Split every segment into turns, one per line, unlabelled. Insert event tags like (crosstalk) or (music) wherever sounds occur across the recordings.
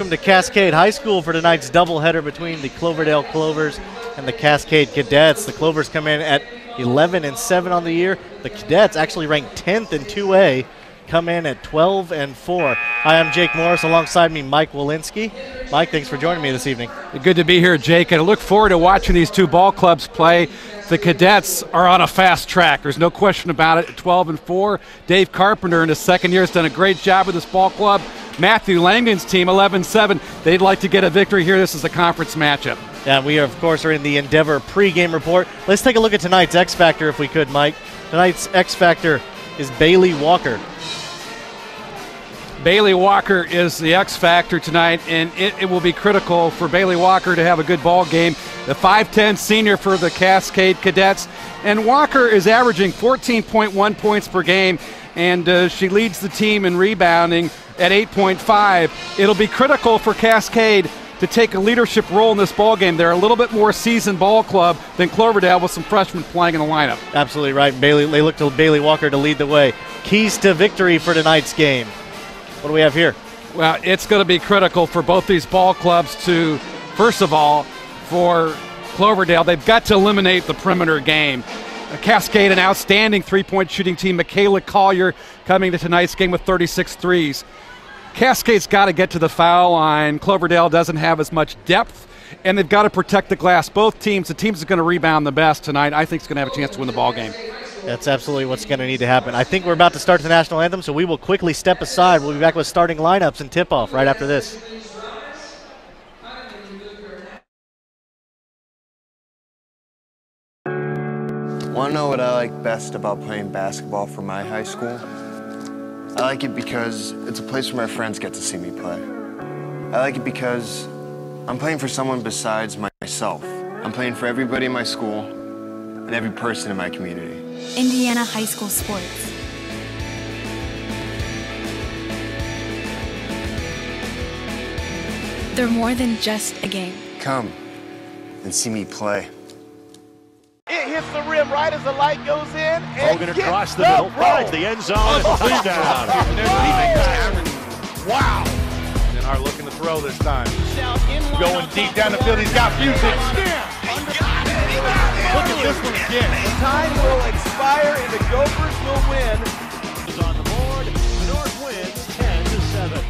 Welcome to Cascade High School for tonight's doubleheader between the Cloverdale Clovers and the Cascade Cadets. The Clovers come in at 11 and 7 on the year. The Cadets actually ranked 10th in 2A, come in at 12 and 4. Hi, I'm Jake Morris. Alongside me, Mike Walensky. Mike, thanks for joining me this evening.
Good to be here, Jake, and I look forward to watching these two ball clubs play. The Cadets are on a fast track. There's no question about it. 12 and 4. Dave Carpenter in his second year has done a great job with this ball club. Matthew Langdon's team, 11-7. They'd like to get a victory here. This is a conference matchup.
Yeah, we, of course, are in the Endeavor pregame report. Let's take a look at tonight's X Factor, if we could, Mike. Tonight's X Factor is Bailey Walker.
Bailey Walker is the X factor tonight, and it, it, will be critical for Bailey Walker to have a good ball game. The 5'10 senior for the Cascade Cadets, and Walker is averaging 14.1 points per game, and uh, she leads the team in rebounding at 8.5. It'll be critical for Cascade to take a leadership role in this ball game. They're a little bit more seasoned ball club than Cloverdale with some freshmen playing in the lineup.
Absolutely right. Bailey, they look to Bailey Walker to lead the way. Keys to victory for tonight's game. What do we have here?
Well, it's going to be critical for both these ball clubs to, first of all, for Cloverdale, they've got to eliminate the perimeter game. Cascade, an outstanding three point shooting team. Michaela Collier coming to tonight's game with 36 threes. Cascade's got to get to the foul line. Cloverdale doesn't have as much depth, and they've got to protect the glass. Both teams, the teams that's going to rebound the best tonight, I think is going to have a chance to win the ball game.
That's absolutely what's going to need to happen. I think we're about to start the national anthem, so we will quickly step aside. We'll be back with starting lineups and tip off right after this.
To know what I like best about playing basketball for my high school? I like it because it's a place where my friends get to see me play. I like it because I'm playing for someone besides myself. I'm playing for everybody in my school and every person in my community.
Indiana High School Sports. They're more than just a game.
Come and see me play.
It hits the rim right as the light goes in.
And Hogan across the middle, finds the end zone, and oh. touchdown. (laughs)
Wow. And are looking to throw this time. Going deep down the field, he's got music. Look at this one again. Time will expire and the Gophers will win.
Is on the board. The North wins 10 to 7.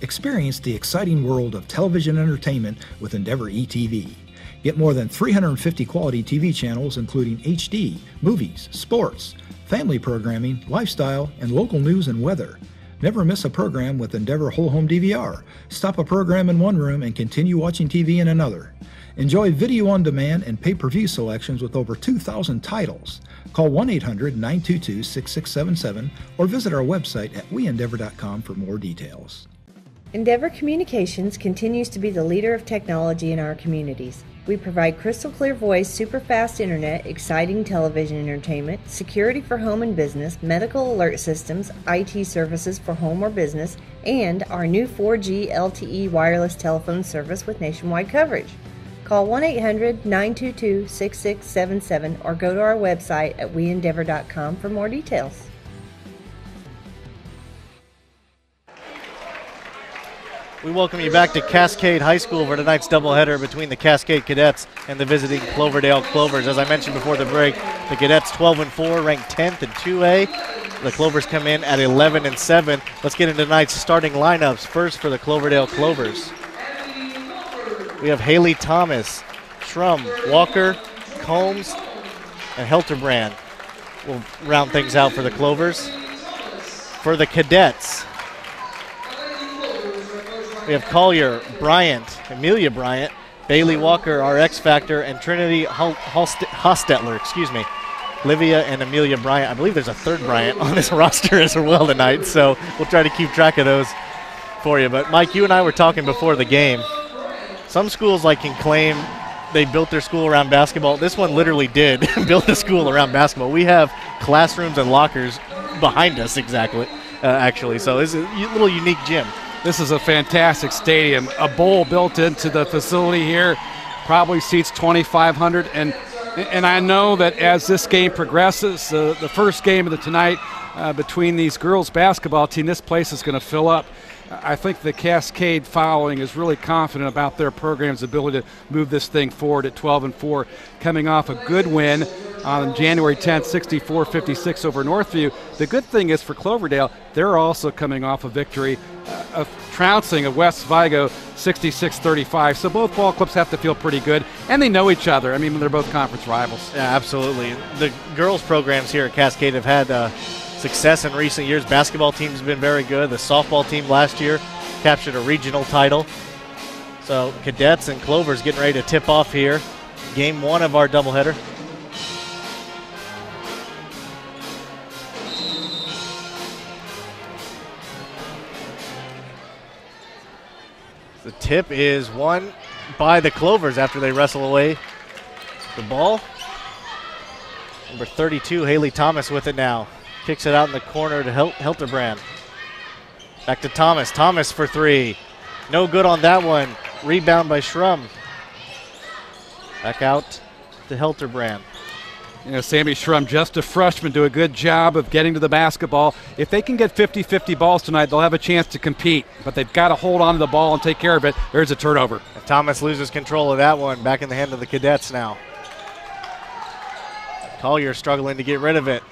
Experience the exciting world of television entertainment with Endeavor ETV. Get more than 350 quality TV channels, including HD, movies, sports, family programming, lifestyle, and local news and weather. Never miss a program with Endeavor Whole Home DVR. Stop a program in one room and continue watching TV in another. Enjoy video on demand and pay per view selections with over 2,000 titles. Call 1 800 922 6677 or visit our website at weendeavor.com for more details.
Endeavor Communications continues to be the leader of technology in our communities. We provide crystal clear voice, super fast internet, exciting television entertainment, security for home and business, medical alert systems, IT services for home or business, and our new 4G LTE wireless telephone service with nationwide coverage. Call 1 800 922 6677 or go to our website at weendeavor.com for more details.
We welcome you back to Cascade High School for tonight's doubleheader between the Cascade Cadets and the visiting Cloverdale Clovers. As I mentioned before the break, the Cadets 12 and 4, ranked 10th in 2A. The Clovers come in at 11 and 7. Let's get into tonight's starting lineups. First for the Cloverdale Clovers. We have Haley Thomas, Shrum, Walker, Combs, and Helterbrand. We'll round things out for the Clovers. For the Cadets, we have Collier, Bryant, Amelia Bryant, Bailey Walker, our X Factor, and Trinity Hostetler, excuse me. Livia and Amelia Bryant. I believe there's a third Bryant on this (laughs) roster as well tonight, so we'll try to keep track of those for you. But Mike, you and I were talking before the game. Some schools like can claim they built their school around basketball. This one literally did (laughs) build a school around basketball. We have classrooms and lockers behind us exactly, uh, actually. So it's a little unique gym.
This is a fantastic stadium. A bowl built into the facility here probably seats 2,500. And and I know that as this game progresses, uh, the first game of the tonight uh, between these girls basketball team, this place is going to fill up. I think the Cascade following is really confident about their program's ability to move this thing forward at 12 and 4, coming off a good win on January 10th, 64 56 over Northview. The good thing is for Cloverdale, they're also coming off a victory, uh, of trouncing of West Vigo 66 35. So both ball clubs have to feel pretty good, and they know each other. I mean, they're both conference rivals.
Yeah, absolutely. The girls' programs here at Cascade have had uh, success in recent years. Basketball team's been very good. The softball team last year captured a regional title. So cadets and Clovers getting ready to tip off here. Game one of our doubleheader. The tip is won by the Clovers after they wrestle away the ball. Number 32, Haley Thomas with it now. Kicks it out in the corner to Hel- Helterbrand. Back to Thomas. Thomas for three. No good on that one. Rebound by Schrum. Back out to Helterbrand.
You know, Sammy Schrum, just a freshman, do a good job of getting to the basketball. If they can get 50 50 balls tonight, they'll have a chance to compete, but they've got to hold on to the ball and take care of it. There's a turnover.
And Thomas loses control of that one. Back in the hand of the cadets now. Collier struggling to get rid of it.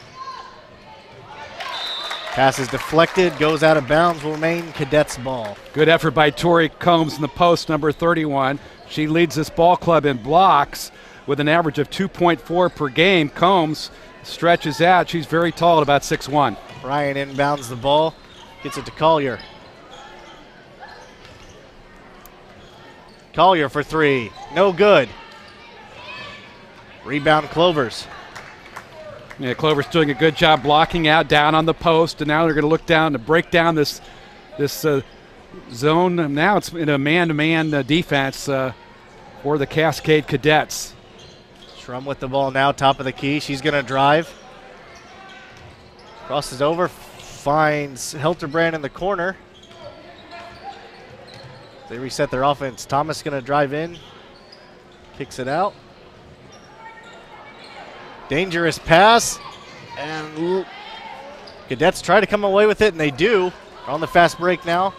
Pass is deflected, goes out of bounds, will remain cadets ball.
Good effort by Tori Combs in the post, number 31. She leads this ball club in blocks with an average of 2.4 per game. Combs stretches out. She's very tall at about 6'1.
Ryan inbounds the ball, gets it to Collier. Collier for three. No good. Rebound Clovers.
Yeah, Clover's doing a good job blocking out down on the post, and now they're going to look down to break down this this uh, zone. Now it's in a man-to-man uh, defense uh, for the Cascade Cadets.
Shrum with the ball now, top of the key. She's going to drive. Crosses over, finds Helterbrand in the corner. They reset their offense. Thomas going to drive in, kicks it out. Dangerous pass, and Cadets try to come away with it, and they do. They're on the fast break now.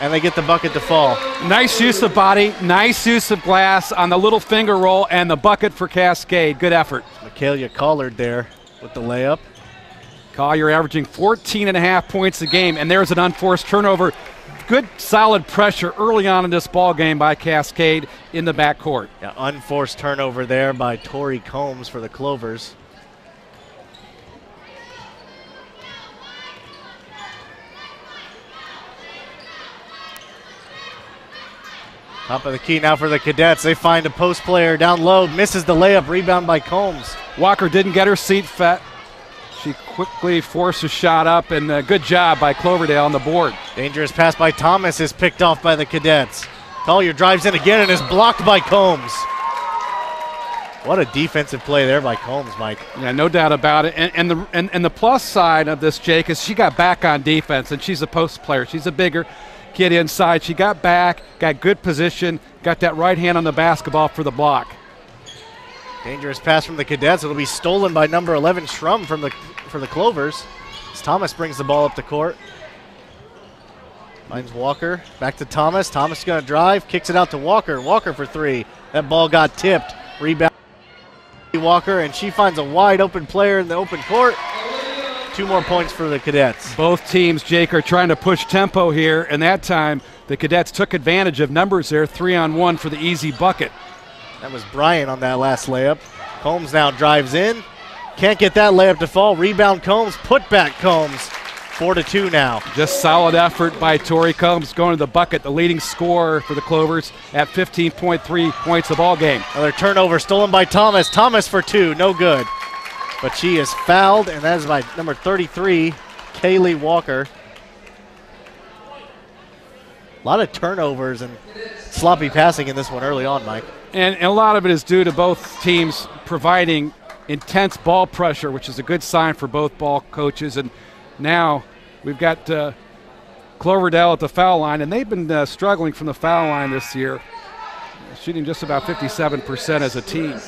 And they get the bucket to fall.
Nice use of body, nice use of glass on the little finger roll, and the bucket for Cascade. Good effort.
Michaela Collier there with the layup.
Collier averaging 14 and a half points a game, and there's an unforced turnover. Good solid pressure early on in this ball game by Cascade in the backcourt.
Yeah, unforced turnover there by Tori Combs for the Clovers. Top of the key now for the Cadets. They find a post player down low, misses the layup, rebound by Combs.
Walker didn't get her seat fet. She quickly forced a shot up, and a good job by Cloverdale on the board.
Dangerous pass by Thomas is picked off by the Cadets. Collier drives in again and is blocked by Combs. What a defensive play there by Combs, Mike.
Yeah, no doubt about it. And, and the and, and the plus side of this, Jake, is she got back on defense, and she's a post player. She's a bigger kid inside. She got back, got good position, got that right hand on the basketball for the block.
Dangerous pass from the Cadets. It'll be stolen by number 11 Schrum from the for the Clovers. As Thomas brings the ball up the court. Finds Walker. Back to Thomas. Thomas is going to drive. Kicks it out to Walker. Walker for three. That ball got tipped. Rebound. Walker, and she finds a wide open player in the open court. Two more points for the Cadets.
Both teams, Jake, are trying to push tempo here, and that time the Cadets took advantage of numbers there, three on one for the easy bucket.
That was Bryant on that last layup. Combs now drives in. Can't get that layup to fall. Rebound Combs. Put back Combs. Four to two now.
Just solid effort by Tori Combs going to the bucket, the leading scorer for the Clovers at 15.3 points of ball game.
Another turnover stolen by Thomas. Thomas for two. No good. But she is fouled, and that is by number 33, Kaylee Walker. A lot of turnovers and sloppy passing in this one early on, Mike.
And, a lot of it is due to both teams providing intense ball pressure, which is a good sign for both ball coaches. And now we've got uh, Cloverdale at the foul line, and they've been uh, struggling from the foul line this year, shooting just about 57% as a team.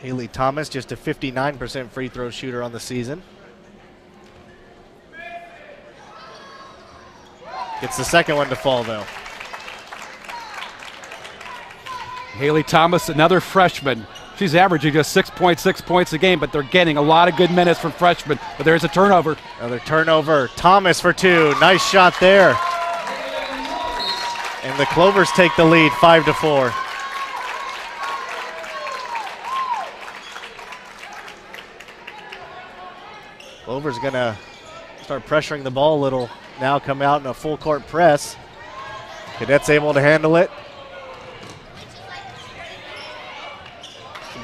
Haley Thomas, just a 59% free throw shooter on the season. Gets the second one to fall, though.
Haley Thomas, another freshman. She's averaging just 6.6 points a game, but they're getting a lot of good minutes from freshmen. But there's a turnover.
Another turnover. Thomas for two. Nice shot there. And the Clovers take the lead, five to four. Clover's gonna start pressuring the ball a little. Now come out in a full court press. Cadets able to handle it.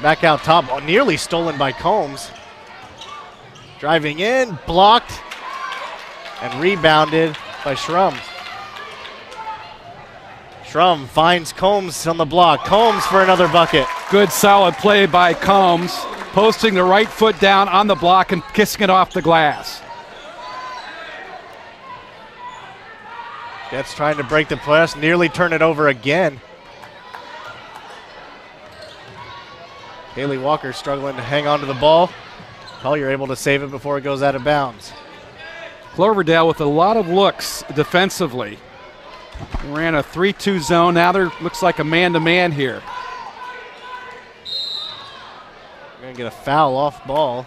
Back out top, nearly stolen by Combs. Driving in, blocked, and rebounded by Shrum. Shrum finds Combs on the block. Combs for another bucket.
Good solid play by Combs, posting the right foot down on the block and kissing it off the glass.
Jets trying to break the press, nearly turn it over again. Haley Walker struggling to hang on to the ball. Collier able to save it before it goes out of bounds.
Cloverdale with a lot of looks defensively. Ran a 3 2 zone. Now there looks like a man to man here.
We're going to get a foul off ball.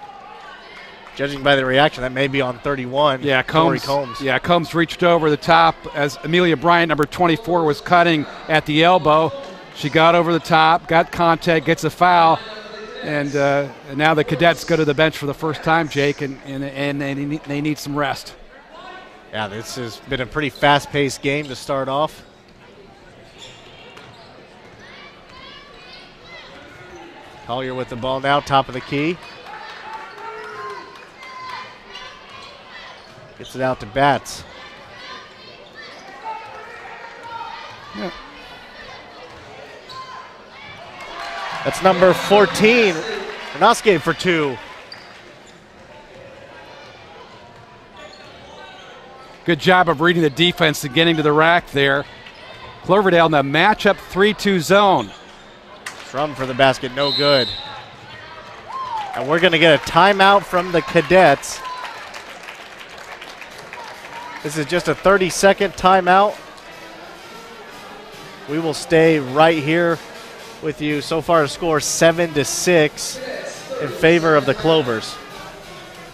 Judging by the reaction, that may be on 31.
Yeah, Combs.
Combs.
Yeah, Combs reached over the top as Amelia Bryant, number 24, was cutting at the elbow. She got over the top, got contact, gets a foul, and, uh, and now the cadets go to the bench for the first time, Jake, and, and, and they, need, they need some rest.
Yeah, this has been a pretty fast paced game to start off. Collier with the ball now, top of the key. Gets it out to Bats.
Yeah.
That's number 14. Rasnake for two.
Good job of reading the defense and getting to the rack there. Cloverdale in the matchup 3 2 zone.
Schrum for the basket, no good. And we're going to get a timeout from the cadets. This is just a 30 second timeout. We will stay right here with you. So far, the score seven to six in favor of the Clovers.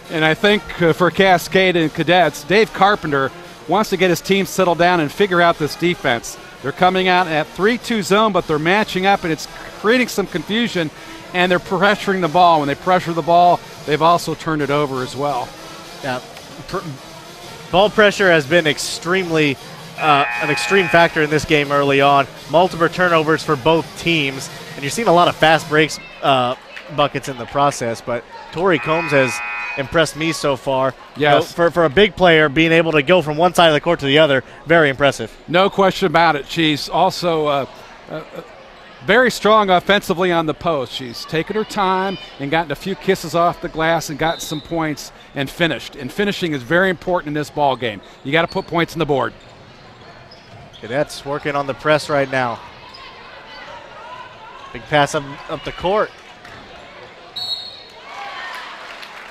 And I think uh, for Cascade and Cadets, Dave Carpenter wants to get his team settled down and figure out this defense. They're coming out at 3 2 zone, but they're matching up, and it's creating some confusion, and they're pressuring the ball. When they pressure the ball, they've also turned it over as well.
Yeah. Ball pressure has been extremely uh, an extreme factor in this game early on. Multiple turnovers for both teams, and you're seeing a lot of fast breaks uh, buckets in the process. But Tori Combs has impressed me so far.
Yes.
For, for a big player, being able to go from one side of the court to the other, very impressive.
No question about it. She's also uh, uh, very strong offensively on the post. She's taken her time and gotten a few kisses off the glass and got some points and finished. And finishing is very important in this ball game. You got to put points on the board.
Cadets working on the press right now. Big pass up, up the court.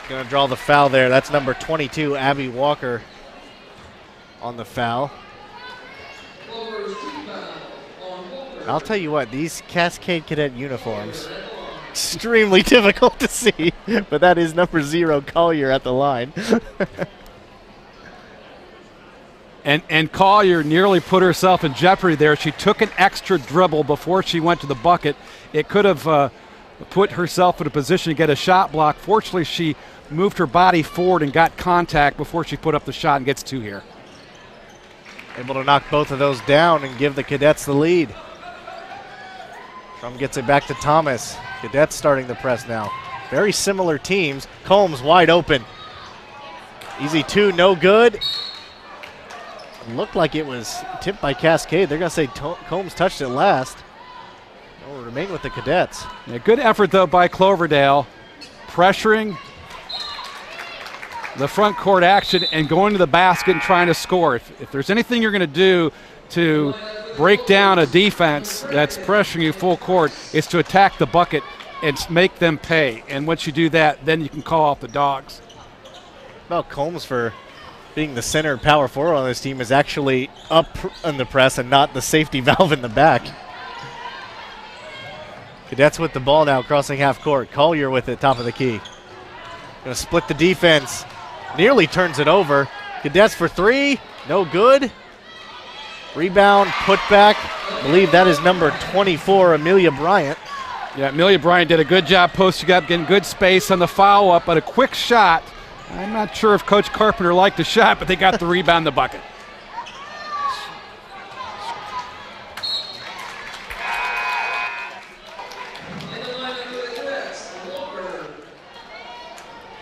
Going to draw the foul there. That's number 22, Abby Walker, on the foul. I'll tell you what, these Cascade Cadet uniforms, extremely (laughs) difficult to see, but that is number zero, Collier, at the line. (laughs)
And, and Collier nearly put herself in jeopardy there. She took an extra dribble before she went to the bucket. It could have uh, put herself in a position to get a shot block. Fortunately, she moved her body forward and got contact before she put up the shot and gets two here.
Able to knock both of those down and give the Cadets the lead. Trump gets it back to Thomas. Cadets starting the press now. Very similar teams. Combs wide open. Easy two, no good. Looked like it was tipped by Cascade. They're going to say Combs touched it last. It will remain with the Cadets.
Yeah, good effort, though, by Cloverdale, pressuring the front court action and going to the basket and trying to score. If, if there's anything you're going to do to break down a defense that's pressuring you full court, is to attack the bucket and make them pay. And once you do that, then you can call off the dogs.
Well, Combs for being the center power forward on this team is actually up in the press and not the safety (laughs) valve in the back. Cadets with the ball now crossing half court. Collier with it, top of the key. Gonna split the defense. Nearly turns it over. Cadets for three. No good. Rebound, put back. I believe that is number 24, Amelia Bryant.
Yeah, Amelia Bryant did a good job posting up, getting good space on the follow up, but a quick shot. I'm not sure if Coach Carpenter liked the shot, but they got the rebound, the bucket.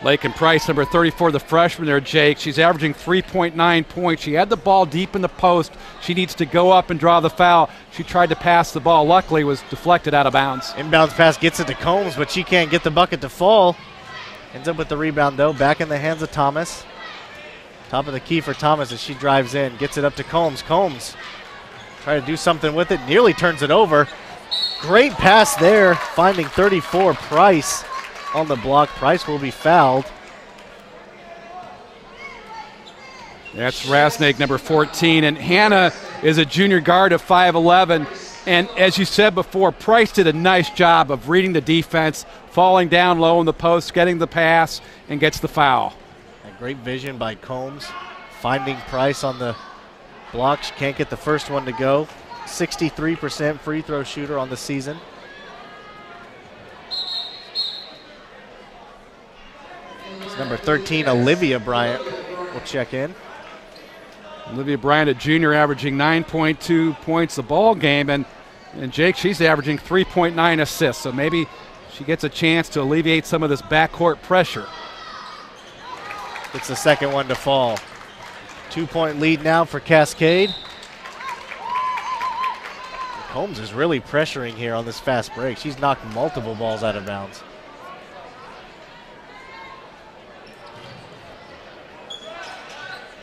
Lakin Price, number 34, the freshman there, Jake. She's averaging 3.9 points. She had the ball deep in the post. She needs to go up and draw the foul. She tried to pass the ball. Luckily, was deflected out of bounds.
Inbounds pass gets it to Combs, but she can't get the bucket to fall. Ends up with the rebound, though. Back in the hands of Thomas. Top of the key for Thomas as she drives in. Gets it up to Combs. Combs try to do something with it. Nearly turns it over. Great pass there, finding 34 Price on the block. Price will be fouled.
That's Rasnake, number 14. And Hannah is a junior guard at 5'11. And as you said before, Price did a nice job of reading the defense, falling down low in the post, getting the pass, and gets the foul.
A great vision by Combs, finding Price on the block. She can't get the first one to go. 63% free throw shooter on the season. It's number 13, Olivia Bryant, will check in.
Olivia Bryant, a junior, averaging 9.2 points a ball game, and and Jake, she's averaging 3.9 assists. So maybe she gets a chance to alleviate some of this backcourt pressure.
It's the second one to fall. Two point lead now for Cascade. Combs is really pressuring here on this fast break. She's knocked multiple balls out of bounds.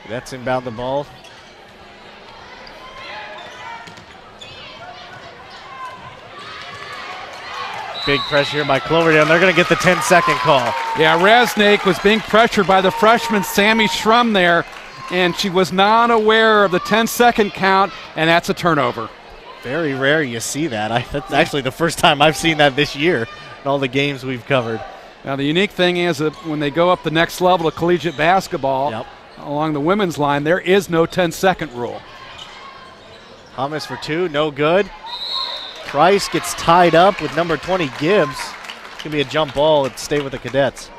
That's inbound the ball. Big pressure here by Cloverdale, and they're going to get the 10 second call.
Yeah, Rasnake was being pressured by the freshman Sammy Schrum there, and she was not aware of the 10 second count, and that's a turnover.
Very rare you see that. I, that's actually the first time I've seen that this year in all the games we've covered.
Now, the unique thing is that when they go up the next level of collegiate basketball,
Yep.
Along the women's line, there is no 10 second rule.
Thomas for two, no good. Price gets tied up with number 20 Gibbs. It's going to be a jump ball and stay with the cadets.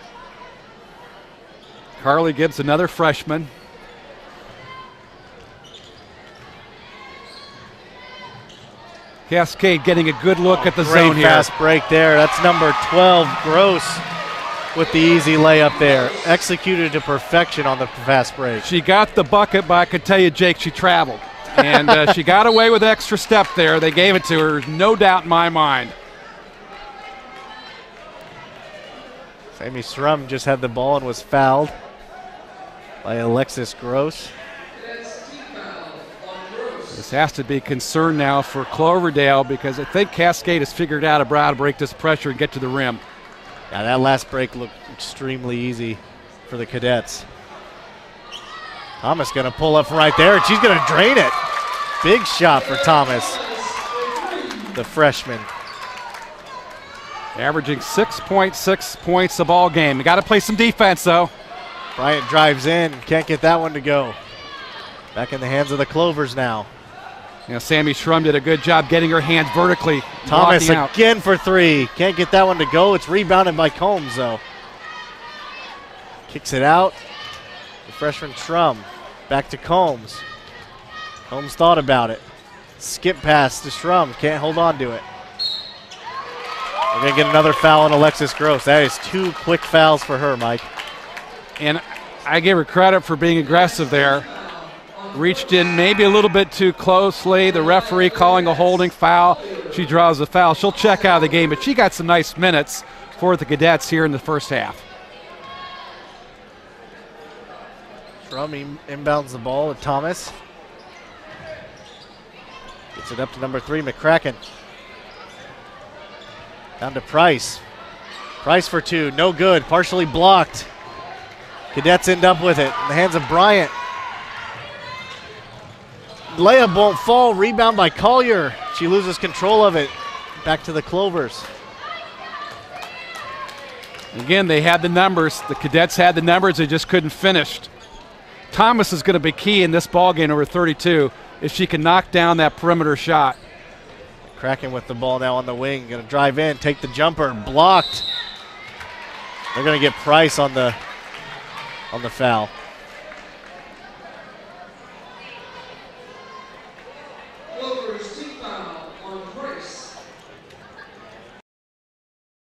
Carly Gibbs, another freshman. Cascade getting a good look oh, at the zone here.
fast break there. That's number 12 Gross with the easy layup there. Executed to perfection on the fast break.
She got the bucket, but I could tell you, Jake, she traveled. And uh, she got away with extra step there. They gave it to her, no doubt in my mind.
Sammy Strum just had the ball and was fouled by Alexis Gross.
This has to be concern now for Cloverdale because I think Cascade has figured out how to break this pressure and get to the rim.
Yeah, that last break looked extremely easy for the cadets. Thomas going to pull up from right there, and she's going to drain it. Big shot for Thomas, the freshman.
Averaging 6.6 points a ball game. You got to play some defense, though.
Bryant drives in, can't get that one to go. Back in the hands of the Clovers now.
You know, Sammy Schrum did a good job getting her hands vertically.
Thomas
blocking out.
again for three. Can't get that one to go. It's rebounded by Combs, though. Kicks it out. The freshman Strum. Back to Combs. Combs thought about it. Skip pass to Strum. Can't hold on to it. We're going to get another foul on Alexis Gross. That is two quick fouls for her, Mike.
And I give her credit for being aggressive there. Reached in maybe a little bit too closely. The referee calling a holding foul. She draws a foul. She'll check out of the game, but she got some nice minutes for the cadets here in the first half.
In- inbounds the ball to Thomas. Gets it up to number three, McCracken. Down to Price. Price for two, no good, partially blocked. Cadets end up with it in the hands of Bryant. Layup won't fall, rebound by Collier. She loses control of it. Back to the Clovers.
Again, they had the numbers. The cadets had the numbers. They just couldn't finish. Thomas is going to be key in this ball game over 32 if she can knock down that perimeter shot.
Kraken with the ball now on the wing. Going to drive in, take the jumper, blocked. They're going to get Price on the on the foul.